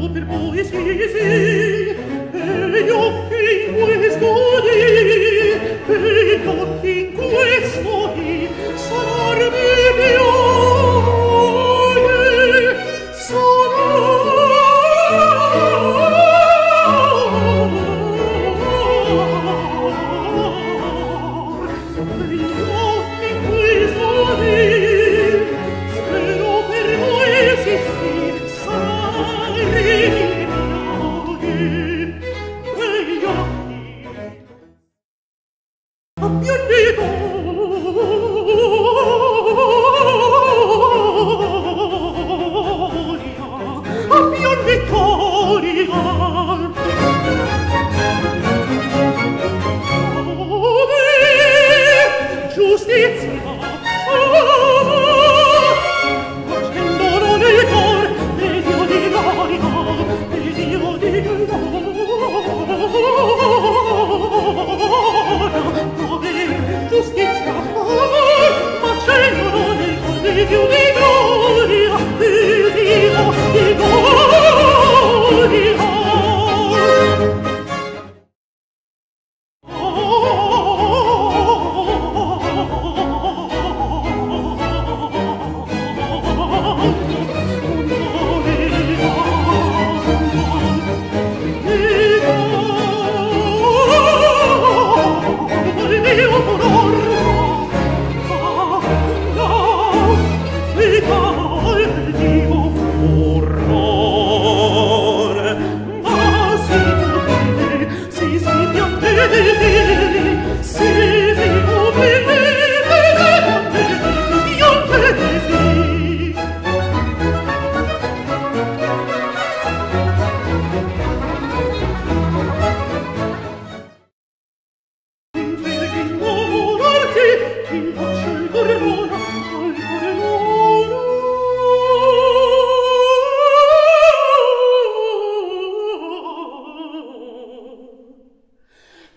Roter Poesie abbiamo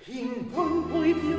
ping pong poi pio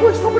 pois estão